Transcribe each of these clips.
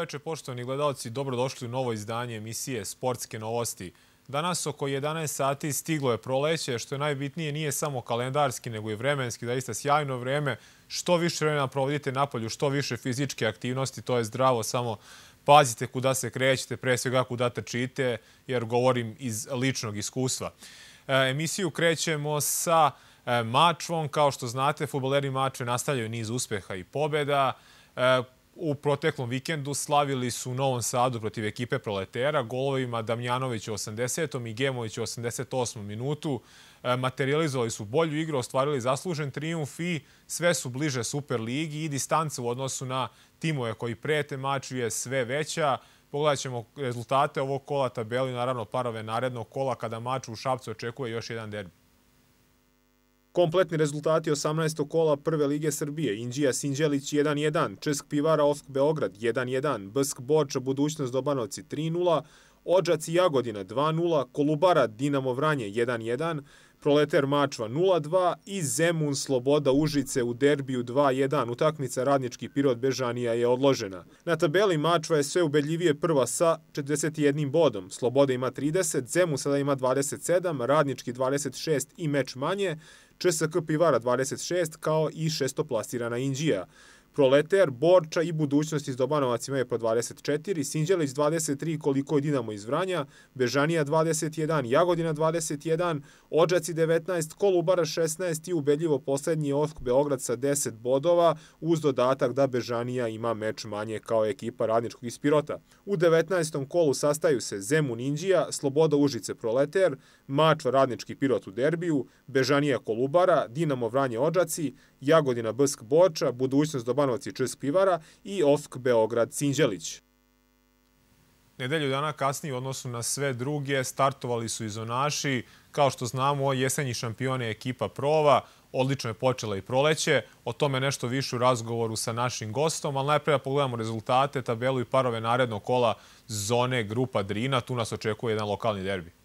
Večer, poštovani gledalci. Dobrodošli u novo izdanje emisije Sportske novosti. Danas oko 11 sati stiglo je proleće, što je najbitnije nije samo kalendarski, nego i vremenski, da isto sjajno vreme. Što više vremena provodite napolju, što više fizičke aktivnosti, to je zdravo, samo pazite kuda se krećete, pre svega kuda trčite, jer govorim iz ličnog iskustva. E, emisiju krećemo sa e, Mačvom. Kao što znate, futboleri Mačve nastavljaju niz uspeha i pobjeda. U proteklom vikendu slavili su u Novom Sadu protiv ekipe Proletera golovima Damjanović u 80. i Gemović u 88. minutu. E, materializovali su bolju igru, ostvarili zaslužen triumf i sve su bliže Super ligi i distanca u odnosu na timove koji prete maču je sve veća. Pogledat ćemo rezultate ovog kola tabeli, naravno parove narednog kola kada mač u Šapcu očekuje još jedan derbi. Kompletni rezultati 18. kola Prve lige Srbije. Indija Sinđelić 1-1, Česk Pivara Osk Beograd 1-1, Bsk Borča Budućnost Dobanovci 3-0, Ođac i Jagodina 2-0, Kolubara Dinamo Vranje 1-1, Proleter Mačva 0-2 i Zemun Sloboda Užice u derbiju 2-1. Utakmica radnički Pirot Bežanija je odložena. Na tabeli Mačva je sve ubedljivije prva sa 41 bodom. Sloboda ima 30, Zemun sada ima 27, radnički 26 i meč manje. ČSK Pivara 26 kao i šestoplasirana Indija. Proleter, Borča i Budućnost iz Dobanovac imaju po 24, Sinđelić 23 koliko je Dinamo iz Vranja, Bežanija 21, Jagodina 21, Ođaci 19, Kolubara 16 i ubedljivo poslednji Osk Beograd sa 10 bodova uz dodatak da Bežanija ima meč manje kao ekipa radničkog iz Pirota. U 19. kolu sastaju se Zemun Indija, Sloboda Užice Proleter, Mačva radnički Pirot u derbiju, Bežanija Kolubara, Dinamo Vranje Ođaci, Jagodina Bsk Boča, Budućnost Dobanovac i Česk Pivara i Osk Beograd Sinđelić. Nedelju dana kasnije u odnosu na sve druge startovali su izonaši. Kao što znamo, jesenji šampion je ekipa Prova. Odlično je počela i proleće. O tome nešto više u razgovoru sa našim gostom, ali najprej da pogledamo rezultate, tabelu i parove narednog kola zone Grupa Drina. Tu nas očekuje jedan lokalni derbi.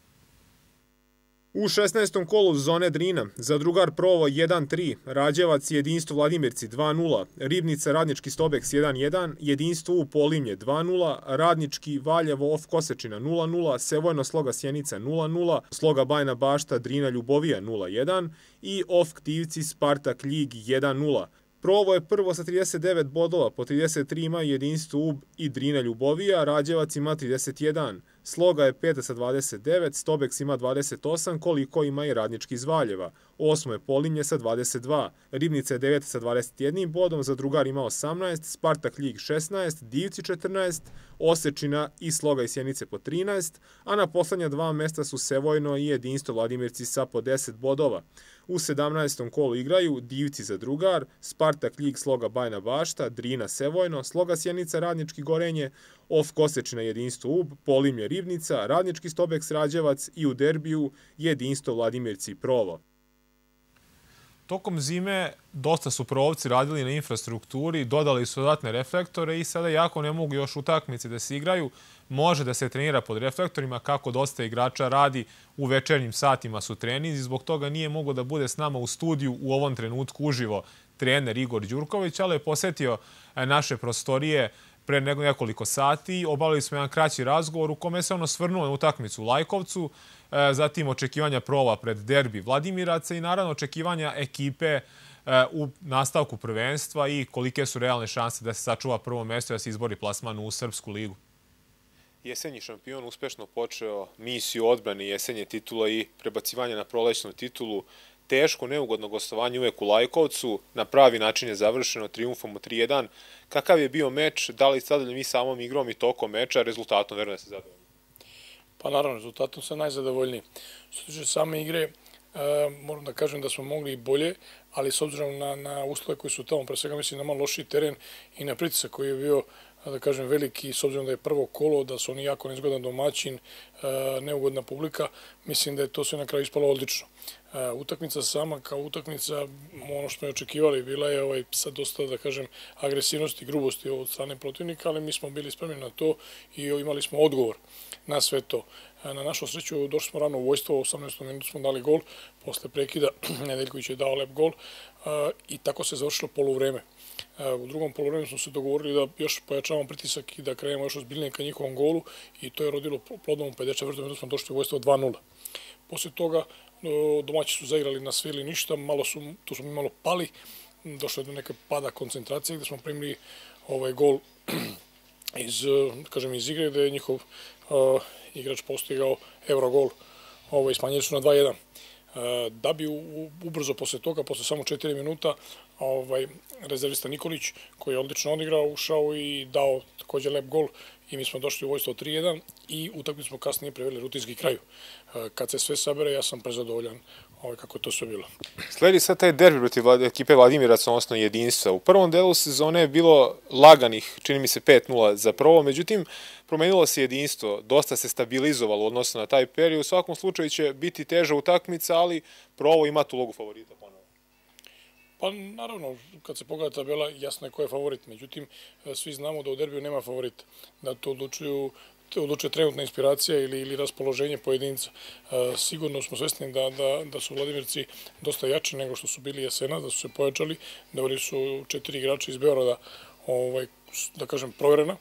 U 16. kolu zone Drina za drugar Provo 1-3, Rađevac jedinstvo Vladimirci 2-0, Ribnica Radnički Stobeks 1-1, jedinstvo u Polimlje 2-0, Radnički Valjevo Of Kosečina 0-0, Sevojno Sloga Sjenica 0-0, Sloga Bajna Bašta Drina Ljubovija 0-1 i Of Ktivci Spartak Ljig 1-0. Provo je prvo sa 39 bodova, po 33 ima jedinstvo UB i Drina Ljubovija, Rađevac ima 31, Sloga je peta sa 29, Stobeks ima 28, koliko ima i Radnički iz Valjeva. Osmo je Polinje sa 22, Ribnica je deveta sa 21 bodom, za drugar ima 18, Spartak Ljig 16, Divci 14, Osečina i Sloga i Sjenice po 13, a na poslednja dva mesta su Sevojno i Jedinstvo Vladimirci sa po 10 bodova. U 17. kolu igraju Divci za drugar, Spartak Ljig Sloga Bajna Bašta, Drina Sevojno, Sloga Sjenica Radnički Gorenje, Of Kosečina jedinstvo UB, Polimlje Ribnica, Radnički Stobek Srađevac i u derbiju jedinstvo Vladimirci Provo. Tokom zime dosta su provci radili na infrastrukturi, dodali su dodatne reflektore i sada jako ne mogu još utakmice da se igraju. Može da se trenira pod reflektorima kako dosta igrača radi u večernjim satima su trenizi. Zbog toga nije mogo da bude s nama u studiju u ovom trenutku uživo trener Igor Đurković, ali je posetio naše prostorije pre nego nekoliko sati. Obavili smo jedan kraći razgovor u kome se ono svrnuo na utakmicu u Lajkovcu, e, zatim očekivanja prova pred derbi Vladimiraca i naravno očekivanja ekipe e, u nastavku prvenstva i kolike su realne šanse da se sačuva prvo mesto i da se izbori plasman u Srpsku ligu. Jesenji šampion uspešno počeo misiju odbrane jesenje titula i prebacivanje na prolećnu titulu teško, neugodno gostovanje uvek u Lajkovcu, na pravi način je završeno triumfom od 3-1. Kakav je bio meč, da li sadali mi samom igrom i tokom meča, rezultatom verujem da se zadovoljni? Pa naravno, rezultatom sam najzadovoljniji. Što tiče same igre, e, moram da kažem da smo mogli i bolje, ali s obzirom na, na uslove koji su tamo, pre svega mislim na malo loši teren i na pritisak koji je bio da kažem, veliki, s obzirom da je prvo kolo, da su oni jako nezgodan domaćin, e, neugodna publika, mislim da je to sve na kraju ispalo odlično. E, utakmica sama kao utakmica, ono što smo očekivali, bila je ovaj, sad dosta, da kažem, agresivnosti grubosti od strane protivnika, ali mi smo bili spremni na to i imali smo odgovor na sve to. E, na našu sreću došli smo rano u vojstvo, u 18. minutu smo dali gol, posle prekida Nedeljković je dao lep gol i tako se završilo polovreme. Vreme U drugom polovremenu smo se dogovorili da još pojačavamo pritisak i da krenemo još ozbiljnije ka njihovom golu i to je rodilo plodom u 54. minutu smo došli u vojstvo 2-0. Posle toga domaći su zaigrali na sve ili ništa, malo su, tu smo mi malo pali, došlo je do neke pada koncentracije gde smo primili ovaj gol iz, kažem, iz igre gde je njihov uh, igrač postigao Eurogol, ovaj, smanjili su na 2-1. Uh, da bi ubrzo posle toga, posle samo 4 minuta, ovaj, rezervista Nikolić, koji je odlično odigrao, ušao i dao takođe lep gol i mi smo došli u vojstvo 3-1 i utakmicu smo kasnije preveli rutinski kraju. Uh, kad se sve sabere, ja sam prezadovoljan ovaj, kako to sve bilo. Sledi sad taj derbi protiv ekipe Vladimiraca, odnosno jedinstva. U prvom delu sezone je bilo laganih, čini mi se 5-0 za prvo, međutim, promenilo se jedinstvo, dosta se stabilizovalo odnosno na taj period. U svakom slučaju će biti teža utakmica, ali provo ima tu logu favorita ponovo. Pa naravno, kad se pogleda tabela, jasno je ko je favorit. Međutim, svi znamo da u derbiju nema favorita. Da to odlučuju odlučuje trenutna inspiracija ili, ili raspoloženje pojedinca. E, sigurno smo svesni da, da, da su Vladimirci dosta jači nego što su bili jesena, da su se pojačali, da su četiri igrača iz Beorada, ovaj, da kažem, proverena.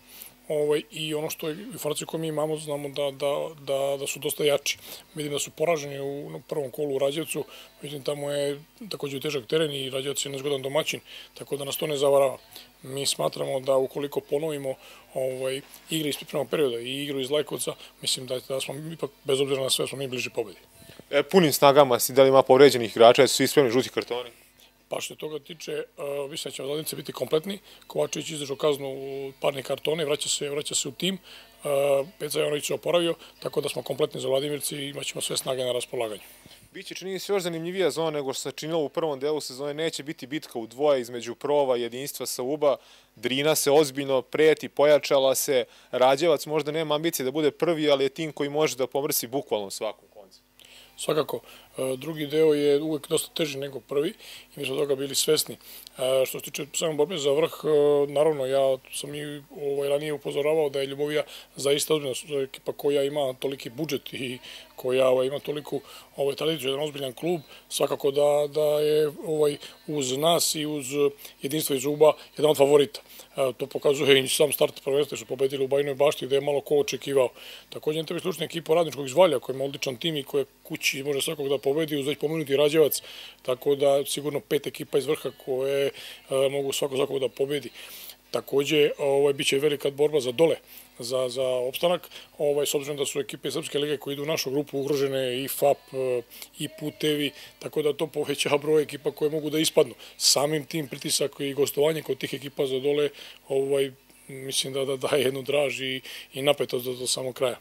Ovaj, I ono što je informacija koju mi imamo, znamo da, da, da, da su dosta jači. Vidim da su poraženi u prvom kolu u Rađevcu, vidim tamo je takođe težak teren i Rađevac je nezgodan domaćin, tako da nas to ne zavarava. Mi smatramo da ukoliko ponovimo ovaj, igre iz pripremnog perioda i igru iz Lajkovca, mislim da, da smo ipak, bez obzira na sve, smo mi bliži pobedi. E, punim snagama si, da li ima povređenih igrača, su svi spremni žuti kartoni? Pa što toga tiče, mislim da će Vladinice biti kompletni. Kovačević izdržao kaznu u parni kartone, vraća se, vraća se u tim. Uh, Peca Jovanović se oporavio, tako da smo kompletni za Vladimirci i imaćemo sve snage na raspolaganju. Biće čini se još zanimljivija zona nego što se činilo u prvom delu sezone. Neće biti bitka u dvoje između prova jedinstva sa Uba. Drina se ozbiljno preti, pojačala se. Rađevac možda nema ambicije da bude prvi, ali je tim koji može da pomrsi bukvalno svakom koncu. Svakako, e, drugi deo je uvek dosta teži nego prvi i mi smo toga bili svesni. E, što se tiče samo borbe za vrh, e, naravno ja sam i ovaj, ranije upozoravao da je Ljubovija zaista ozbiljna ekipa koja ima toliki budžet i koja ovaj, ima toliku ovaj, tradiciju, jedan ozbiljan klub, svakako da, da je ovaj, uz nas i uz jedinstvo iz Uba jedan od favorita. To pokazuje i sam start prvenstva su pobedili u Bajnoj bašti gde je malo ko očekivao. Takođe ne treba slučna ekipa radničkog iz Valja koja ima odličan tim i koja kući može svakog da pobedi uz već pomenuti Rađevac. Tako da sigurno pet ekipa iz vrha koje mogu svakog svakog da pobedi. Takođe, ovaj, bit će velika borba za dole, za, za opstanak, ovaj, s obzirom da su ekipe Srpske lige koje idu u našu grupu ugrožene i FAP i putevi, tako da to poveća broj ekipa koje mogu da ispadnu. Samim tim pritisak i gostovanje kod tih ekipa za dole, ovaj, mislim da, da daje jednu draž i, i napetost do, do samog kraja.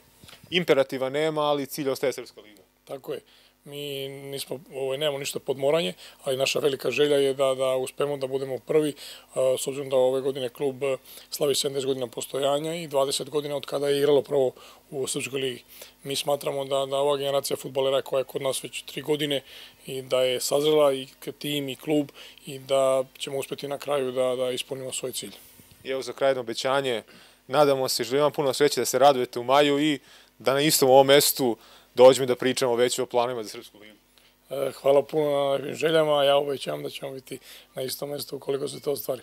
Imperativa nema, ali cilj ostaje Srpska liga. Tako je. Mi nismo, ovaj, nemamo ništa podmoranje, ali naša velika želja je da, da uspemo da budemo prvi, s obzirom da ove godine klub slavi 70 godina postojanja i 20 godina od kada je igralo prvo u Srpskoj ligi. Mi smatramo da, da ova generacija futbolera koja je kod nas već tri godine i da je sazrela i tim i klub i da ćemo uspeti na kraju da, da ispunimo svoj cilj. I evo za krajno obećanje, nadamo se, želim vam puno sreće da se radujete u maju i da na istom ovom mestu dođemo da pričamo već o planovima za Srpsku ligu. E, hvala puno na ovim željama, ja obećam da ćemo biti na istom mestu ukoliko se to ostvari.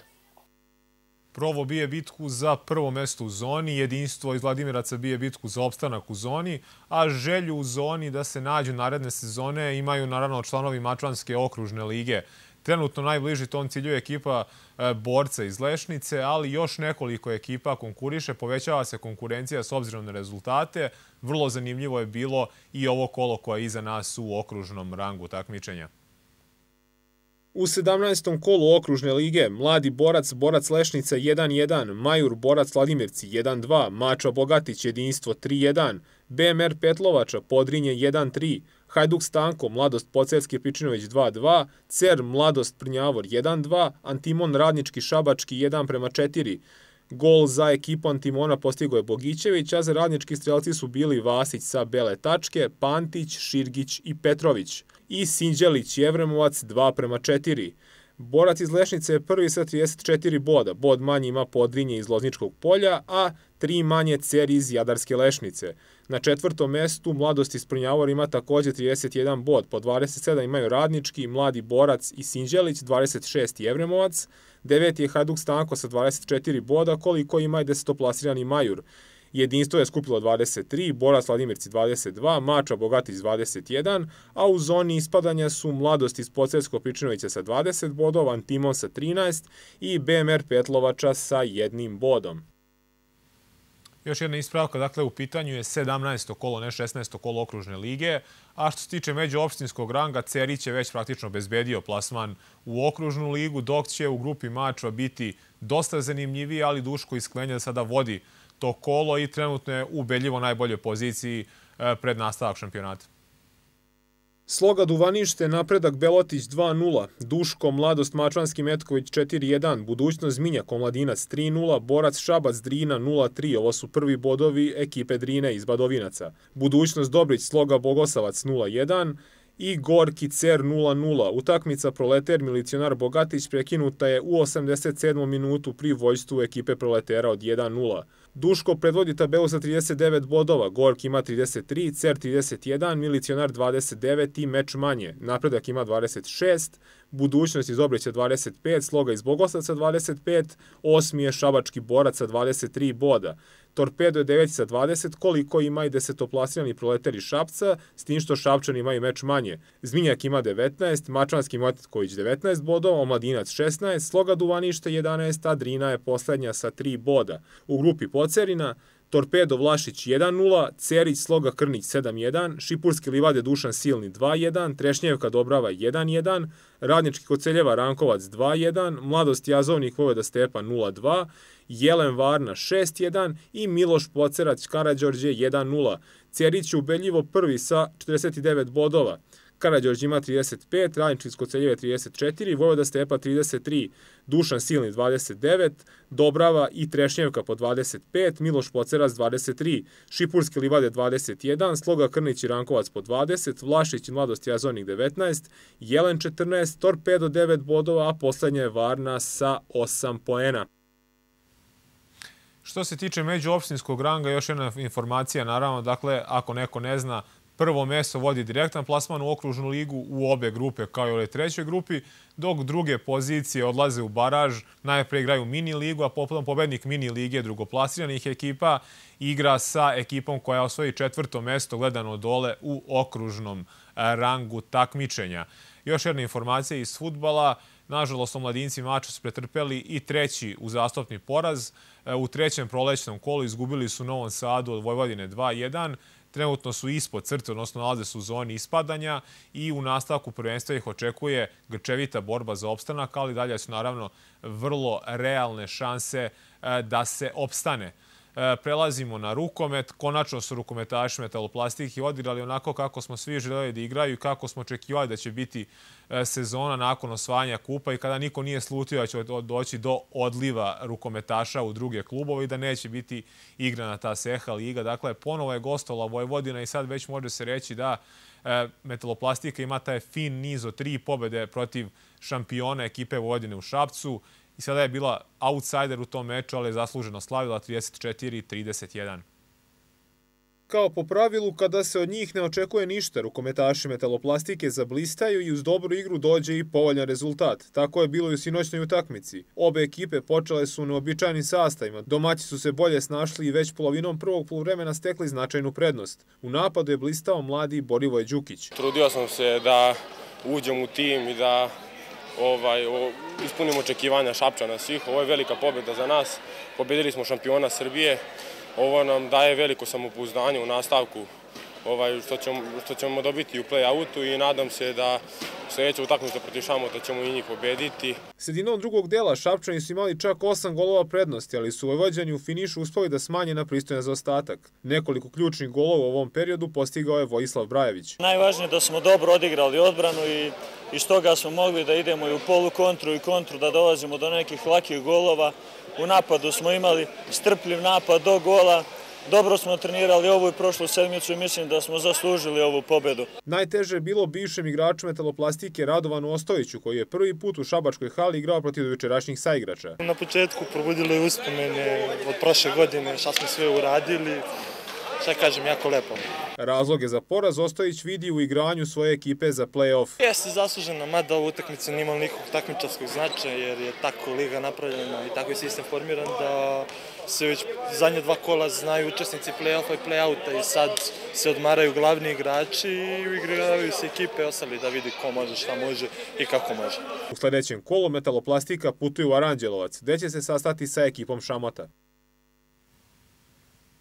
Provo bije bitku za prvo mesto u zoni, jedinstvo iz Vladimiraca bije bitku za opstanak u zoni, a želju u zoni da se nađu naredne sezone imaju naravno članovi Mačvanske okružne lige. Trenutno najbliži tom cilju je ekipa e, borca iz Lešnice, ali još nekoliko ekipa konkuriše, povećava se konkurencija s obzirom na rezultate. Vrlo zanimljivo je bilo i ovo kolo koje je iza nas u okružnom rangu takmičenja. U 17. kolu okružne lige Mladi borac Borac Lešnica 1-1, Majur Borac Vladimirci 1-2, Mača Bogatić jedinstvo 3-1, BMR Petlovača Podrinje 1-3, Hajduk Stanko, Mladost Pocerski Pičinović 2-2, Cer Mladost Prnjavor 1-2, Antimon Radnički Šabački 1 prema 4. Gol za ekipu Antimona postigo je Bogićević, a za radnički strelci su bili Vasić sa bele tačke, Pantić, Širgić i Petrović. I Sinđelić i Evremovac 2 prema 4. Borac iz Lešnice je prvi sa 34 boda. Bod manji ima Podrinje iz Lozničkog polja, a tri manje Cer iz Jadarske lešnice. Na četvrtom mestu Mladost iz Prnjavor ima takođe 31 bod, po 27 imaju Radnički, Mladi Borac i Sinđelić, 26 Jevremovac, deveti je Hajduk Stanko sa 24 boda, koliko ima i desetoplasirani Majur. Jedinstvo je skupilo 23, Borac Vladimirci 22, Mača Bogatić 21, a u zoni ispadanja su Mladost iz Pocelsko Pričinovića sa 20 bodova, Antimon sa 13 i BMR Petlovača sa jednim bodom. Još jedna ispravka, dakle u pitanju je 17. kolo, ne 16. kolo okružne lige, a što se tiče međuopštinskog ranga, Cerić je već praktično bezbedio plasman u okružnu ligu, dok će u grupi mačva biti dosta zanimljiviji, ali Duško iz Klenja sada vodi to kolo i trenutno je u beljivo najboljoj poziciji e, pred nastavak šampionata. Sloga Duvanište, napredak Belotić 2-0, Duško, Mladost Mačvanski Metković 4-1, Budućnost Zminja Komladinac 3-0, Borac Šabac Drina 0-3, ovo su prvi bodovi ekipe Drine iz Badovinaca. Budućnost Dobrić, Sloga Bogosavac 0-1, i Gorki Cer 0-0. Utakmica Proleter Milicionar Bogatić prekinuta je u 87. minutu pri vojstvu ekipe Proletera od 1-0. Duško predvodi tabelu sa 39 bodova, Gork ima 33, Cer 31, Milicionar 29 i meč manje. Napredak ima 26, Budućnost iz Obrića 25, Sloga iz Bogoslavca 25, osmi je Šabački borac sa 23 boda. Torpedo je 9 sa 20, koliko ima i desetoplasirani proletar iz Šapca, s tim što Šapčan imaju meč manje. Zminjak ima 19, Mačvanski Motetković 19 bodova, Omladinac 16, Sloga Duvanište 11, a Drina je poslednja sa 3 boda. U grupi Pocerina Torpedo Vlašić 1-0, Cerić Sloga Krnić 7-1, Šipurski Livade Dušan Silni 2-1, Trešnjevka Dobrava 1-1, Radnički Koceljeva Rankovac 2-1, Mladost Jazovnik Vojvoda Stepa 0-2, Jelen Varna 6-1 i Miloš Pocerać Karadžorđe 1-0. Cerić je ubedljivo prvi sa 49 bodova. Karadžorđe ima 35, Radnički iz Koceljeve 34, Vojvoda Stepa 33, Dušan Silni 29, Dobrava i Trešnjevka po 25, Miloš Pocerac 23, Šipurski Livade 21, Sloga Krnić i Rankovac po 20, Vlašić i Mladost Jazovnik 19, Jelen 14, Torpedo 9 bodova, a poslednja je Varna sa 8 poena. Što se tiče međuopštinskog ranga, još jedna informacija, naravno, dakle, ako neko ne zna, prvo mesto vodi direktan plasman u okružnu ligu u obe grupe, kao i u trećoj grupi, dok druge pozicije odlaze u baraž, najpre igraju mini ligu, a potom pobednik mini lige drugoplasiranih ekipa igra sa ekipom koja osvoji četvrto mesto gledano dole u okružnom rangu takmičenja. Još jedna informacija iz futbala, Nažalost, omladinci mača su pretrpeli i treći uzastopni poraz. E, u trećem prolećnom kolu izgubili su Novom Sadu od Vojvodine 2-1. Trenutno su ispod crte, odnosno nalaze su u zoni ispadanja i u nastavku prvenstva ih očekuje grčevita borba za opstanak, ali dalje su naravno vrlo realne šanse e, da se opstane. E, prelazimo na rukomet. Konačno su rukometaši metaloplastike odigrali onako kako smo svi želeli da igraju i kako smo očekivali da će biti e, sezona nakon osvajanja kupa i kada niko nije slutio da će doći do odliva rukometaša u druge klubove i da neće biti igrana ta Seha liga. Dakle, ponovo je gostovala Vojvodina i sad već može se reći da e, metaloplastika ima taj fin niz od tri pobede protiv šampiona ekipe Vojvodine u Šapcu i sada je bila outsider u tom meču, ali je zasluženo slavila 34-31. Kao po pravilu, kada se od njih ne očekuje ništa, rukometaši metaloplastike zablistaju i uz dobru igru dođe i povoljan rezultat. Tako je bilo i u sinoćnoj utakmici. Obe ekipe počele su neobičajnim sastavima. Domaći su se bolje snašli i već polovinom prvog polovremena stekli značajnu prednost. U napadu je blistao mladi Borivoje Đukić. Trudio sam se da uđem u tim i da ovaj, ispunimo očekivanja Šapčana svih. Ovo je velika pobjeda za nas. Pobedili smo šampiona Srbije. Ovo nam daje veliko samopouzdanje u nastavku ovaj, što, ćemo, što ćemo dobiti u play-outu i nadam se da sledeća utakmica protiv Šamota ćemo i njih pobediti. Sredinom drugog dela Šapčani su imali čak osam golova prednosti, ali su Vojvođani u finišu uspeli da smanje na pristojan za ostatak. Nekoliko ključnih golova u ovom periodu postigao je Vojislav Brajević. Najvažnije je da smo dobro odigrali odbranu i iz toga smo mogli da idemo i u polu kontru i kontru, da dolazimo do nekih lakih golova. U napadu smo imali strpljiv napad do gola dobro smo trenirali ovu i prošlu sedmicu i mislim da smo zaslužili ovu pobedu. Najteže je bilo bivšem igraču metaloplastike Radovanu Ostojiću, koji je prvi put u Šabačkoj hali igrao protiv dojučerašnjih saigrača. Na početku probudili uspomene od prošle godine, šta smo sve uradili, šta kažem, jako lepo. Razloge za poraz Ostojić vidi u igranju svoje ekipe za play-off. Jeste zasluženo, mada ovu utakmicu nije imala nikog takmičarskog značaja, jer je tako liga napravljena i tako je sistem formiran da se već zadnje dva kola znaju učesnici play-offa i play-outa i sad se odmaraju glavni igrači i uigravaju se ekipe ostali da vidi ko može, šta može i kako može. U sledećem kolu Metaloplastika putuje u Aranđelovac, gde će se sastati sa ekipom Šamota.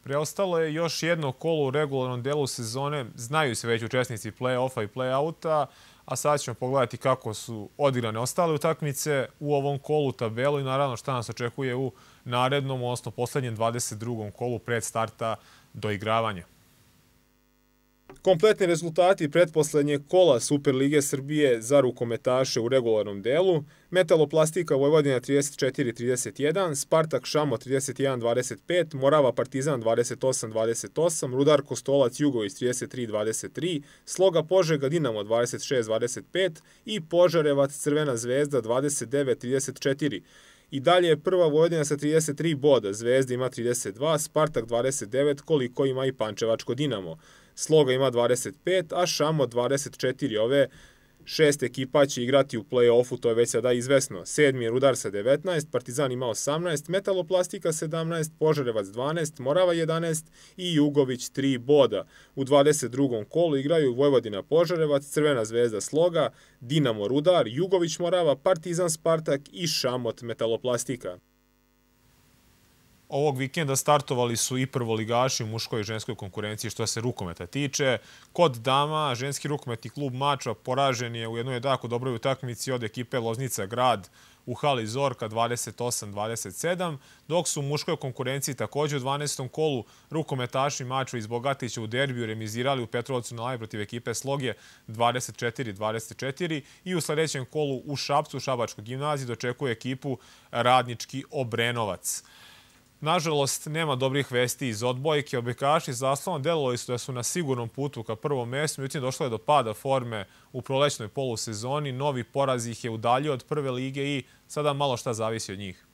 Preostalo je još jedno kolo u regularnom delu sezone. Znaju se već učesnici play-offa i play-outa, a sad ćemo pogledati kako su odigrane ostale utakmice u ovom kolu tabelu i naravno šta nas očekuje u narednom, odnosno poslednjem 22. kolu pred starta do igravanja. Kompletni rezultati pretposlednje kola Superlige Srbije za rukometaše u regularnom delu. Metaloplastika Vojvodina 34-31, Spartak Šamo 31-25, Morava Partizan 28-28, Rudar Kostolac Jugović 33-23, Sloga Požega Dinamo 26-25 i Požarevac Crvena zvezda 29-34. I dalje je prva Vojvodina sa 33 boda, Zvezda ima 32, Spartak 29, koliko ima i Pančevačko Dinamo. Sloga ima 25, a Šamo 24. Ove šest ekipa će igrati u play-offu, to je već sada izvesno. Sedmi je Rudar sa 19, Partizan ima 18, Metaloplastika 17, Požarevac 12, Morava 11 i Jugović 3 boda. U 22. kolu igraju Vojvodina Požarevac, Crvena zvezda Sloga, Dinamo Rudar, Jugović Morava, Partizan Spartak i Šamot Metaloplastika. Ovog vikenda startovali su i prvoligaši u muškoj i ženskoj konkurenciji što se rukometa tiče. Kod dama, ženski rukometni klub Mača poražen je u jednoj jedako dobroj utakmici od ekipe Loznica Grad u hali Zorka 28-27, dok su u muškoj konkurenciji takođe u 12. kolu rukometaši Mača iz Bogatića u derbiju remizirali u Petrovcu na protiv ekipe Sloge 24-24 i u sledećem kolu u Šapcu Šabačkog gimnaziji dočekuje ekipu Radnički Obrenovac. Nažalost, nema dobrih vesti iz odbojke. Obekaši zaslona delovali su da su na sigurnom putu ka prvom mestu, međutim došlo je do pada forme u prolećnoj polusezoni. Novi poraz ih je udaljio od prve lige i sada malo šta zavisi od njih.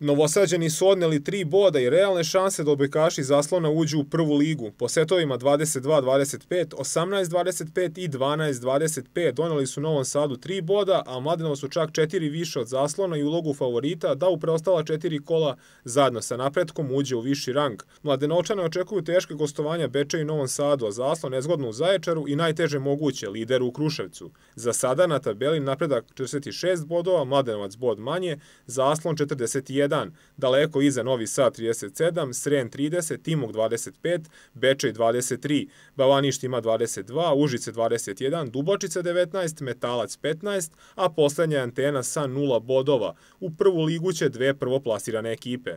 Novosađani su odneli tri boda i realne šanse da obekaši zaslona uđu u prvu ligu. Po setovima 22-25, 18-25 i 12-25 doneli su Novom Sadu tri boda, a Mladenovo su čak četiri više od zaslona i ulogu favorita da u preostala četiri kola zajedno sa napretkom uđe u viši rang. Mladenovčane očekuju teške gostovanja Beča i Novom Sadu, a zaslon nezgodno u Zaječaru i najteže moguće lider u Kruševcu. Za sada na tabeli napredak 46 bodova, Mladenovac bod manje, zaslon 41 dan. Daleko iza Novi Sad 37, Sren 30, Timok 25, Bečej 23, Bavaništ ima 22, Užice 21, Dubočica 19, Metalac 15, a poslednja antena sa 0 bodova. U prvu ligu će dve prvoplasirane ekipe.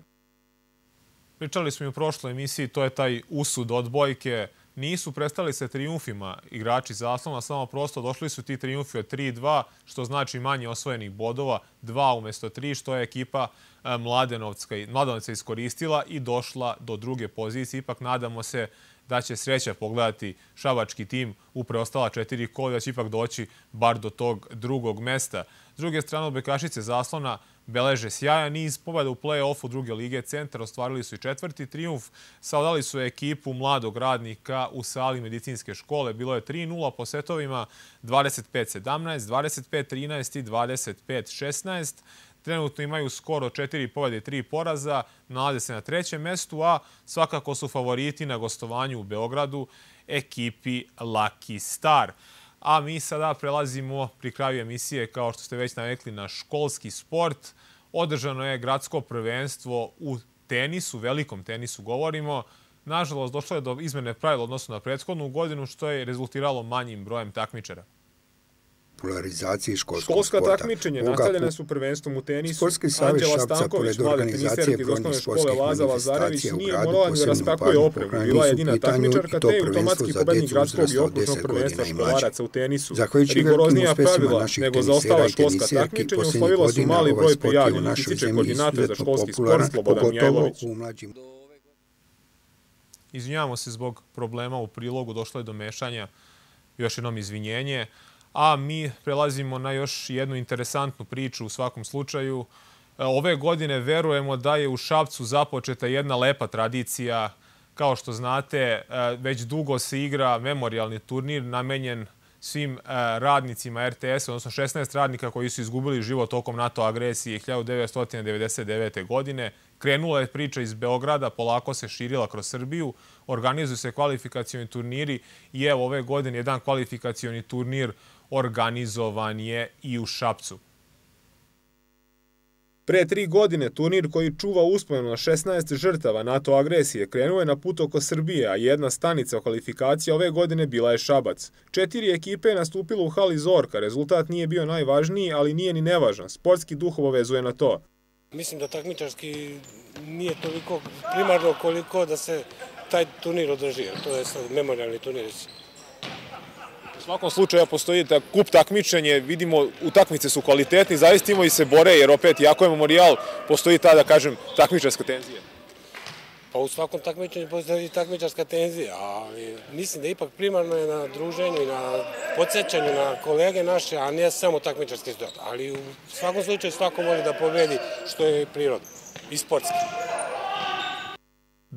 Pričali smo i u prošloj emisiji, to je taj usud odbojke nisu prestali sa triumfima igrači zaslona, samo prosto došli su ti triumfi od 3-2, što znači manje osvojenih bodova, 2 umesto 3, što je ekipa Mladenovca, Mladenovca iskoristila i došla do druge pozicije. Ipak nadamo se da će sreća pogledati šabački tim u preostala četiri kola, da će ipak doći bar do tog drugog mesta. S druge strane, od Bekašice zaslona beleže sjajan niz pobeda u play-offu druge lige centar, ostvarili su i četvrti triumf, saudali su ekipu mladog radnika u sali medicinske škole, bilo je 3-0 po setovima, 25-17, 25-13 i 25-16. Trenutno imaju skoro četiri pobede i tri poraza, nalaze se na trećem mestu, a svakako su favoriti na gostovanju u Beogradu ekipi Lucky Star. A mi sada prelazimo pri kraju emisije, kao što ste već navekli, na školski sport. Održano je gradsko prvenstvo u tenisu, velikom tenisu govorimo. Nažalost, došlo je do izmene pravila odnosno na prethodnu godinu, što je rezultiralo manjim brojem takmičara popularizaciji školskog Školska sporta. takmičenja nastavljene su prvenstvom u tenisu. Sportski savez Šapca, pored organizacije brojnih sportskih manifestacija u gradu, posebno pažnju pokranili su pitanju i to prvenstvo za djecu uzrasta od 10 godina i mlađe. u tenisu. Zahvaljujući velikim uspesima naših tenisera i tenisjerki, posljednjih godina ovaj sport je u našoj zemlji izuzetno popularan, pogotovo u mlađim Izvinjavamo se zbog problema u prilogu, došlo je do mešanja, još jednom izvinjenje. A mi prelazimo na još jednu interesantnu priču u svakom slučaju. E, ove godine verujemo da je u Šapcu započeta jedna lepa tradicija. Kao što znate, e, već dugo se igra memorialni turnir namenjen svim e, radnicima RTS, odnosno 16 radnika koji su izgubili život tokom NATO agresije 1999. godine. Krenula je priča iz Beograda, polako se širila kroz Srbiju, organizuju se kvalifikacioni turniri i evo ove godine jedan kvalifikacioni turnir organizovan je i u Šapcu. Pre tri godine turnir koji čuva uspomenu na 16 žrtava NATO agresije krenuo je na put oko Srbije, a jedna stanica kvalifikacija ove godine bila je Šabac. Četiri ekipe je nastupilo u hali Zorka, rezultat nije bio najvažniji, ali nije ni nevažan. Sportski duh obavezuje na to. Mislim da takmičarski nije toliko primarno koliko da se taj turnir održi. To je sad memorialni turnir svakom slučaju postoji da kup takmičenje, vidimo utakmice su kvalitetni, zaista imaju se bore, jer opet, jako je memorial, postoji ta, da kažem, takmičarska tenzija. Pa u svakom takmičenju postoji takmičarska tenzija, ali mislim da ipak primarno je na druženju i na podsjećanju na kolege naše, a nije samo takmičarski stot. Ali u svakom slučaju svako voli da pobedi što je prirodno i sportski.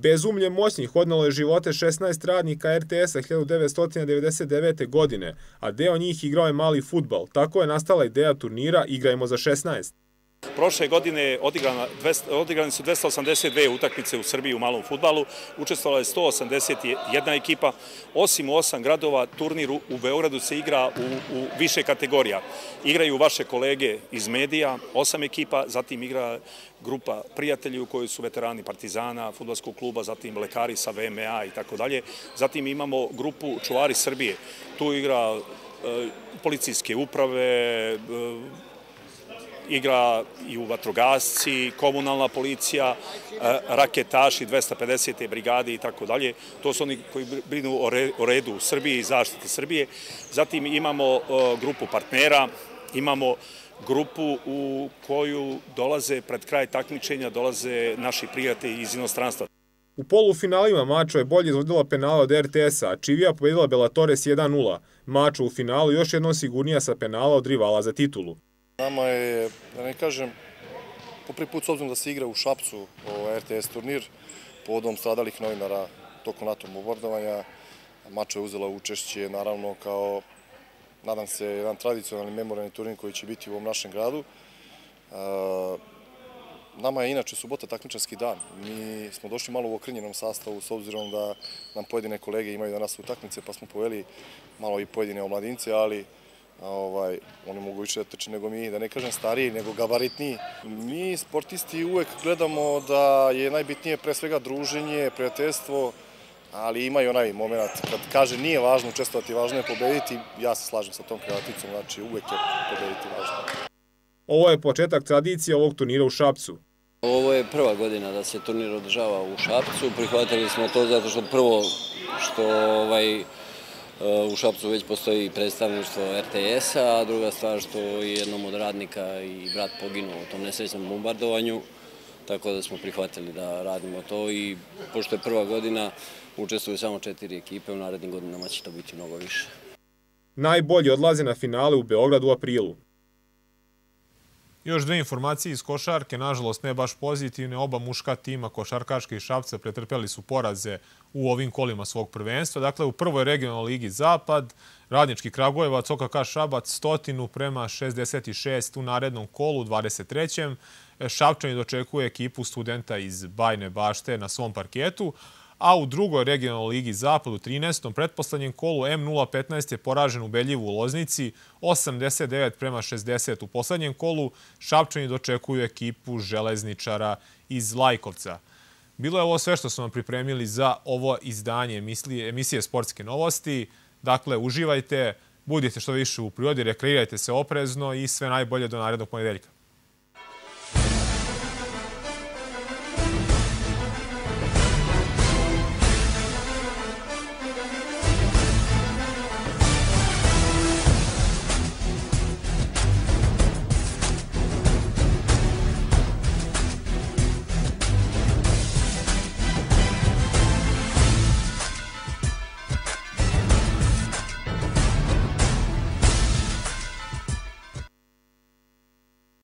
Bezumlje moćnih odnalo je živote 16 radnika RTS-a 1999. godine, a deo njih igrao je mali futbal. Tako je nastala ideja turnira Igrajmo za 16. Prošle godine odigrana, odigrane su 282 utakmice u Srbiji u malom futbalu, učestvovala je 181 ekipa, osim u osam gradova turnir u Beogradu se igra u, u više kategorija. Igraju vaše kolege iz medija, osam ekipa, zatim igra grupa prijatelji u kojoj su veterani Partizana, futbalskog kluba, zatim lekari sa VMA i tako dalje. Zatim imamo grupu Čuvari Srbije. Tu igra e, policijske uprave, e, igra i u vatrogasci, komunalna policija, e, raketaši 250. brigade i tako dalje. To su oni koji brinu o redu u Srbiji i zaštiti Srbije. Zatim imamo e, grupu partnera, imamo grupu u koju dolaze pred kraj takmičenja, dolaze naši prijatelji iz inostranstva. U polufinalima Mačo je bolje izvodila penala od RTS-a, a Čivija pobedila Belatores 1-0. Mačo u finalu još jednom sigurnija sa penala od rivala za titulu. Nama je, da ne kažem, po prvi put s obzirom da se igra u Šapcu o RTS turnir, povodom stradalih novinara tokom NATO bombardovanja, Mača je uzela učešće, naravno, kao, nadam se, jedan tradicionalni memorialni turnir koji će biti u ovom našem gradu. E, nama je inače subota takmičarski dan. Mi smo došli malo u okrenjenom sastavu s obzirom da nam pojedine kolege imaju danas utakmice, pa smo poveli malo i pojedine omladince, ali ovaj, oni mogu više da trče nego mi, da ne kažem stariji, nego gabaritniji. Mi sportisti uvek gledamo da je najbitnije pre svega druženje, prijateljstvo, ali ima i onaj moment kad kaže nije važno učestvovati, važno je pobediti, ja se slažem sa tom kreaticom, znači uvek je pobediti važno. Ovo je početak tradicije ovog turnira u Šapcu. Ovo je prva godina da se turnir održava u Šapcu. Prihvatili smo to zato što prvo što ovaj, u Šapcu već postoji predstavništvo RTS-a, a druga stvar što je jednom od radnika i brat poginuo u tom nesrećnom bombardovanju, tako da smo prihvatili da radimo to i pošto je prva godina, učestvuju samo četiri ekipe, u narednim godinama će to biti mnogo više. Najbolji odlaze na finale u Beogradu u aprilu. Još dve informacije iz košarke, nažalost ne baš pozitivne. Oba muška tima košarkaške i Šapca pretrpeli su poraze u ovim kolima svog prvenstva. Dakle, u prvoj regionalnoj ligi Zapad, Radnički Kragujevac, OKK Šabac, stotinu prema 66 u narednom kolu, 23. Šapčani dočekuje ekipu studenta iz Bajne bašte na svom parketu a u drugoj regionalnoj ligi Zapad u 13. pretposlednjem kolu M015 je poražen u Beljivu u Loznici 89 prema 60. U poslednjem kolu Šapčani dočekuju ekipu železničara iz Lajkovca. Bilo je ovo sve što smo pripremili za ovo izdanje emisije Sportske novosti. Dakle, uživajte, budite što više u prirodi, rekreirajte se oprezno i sve najbolje do narednog ponedeljka.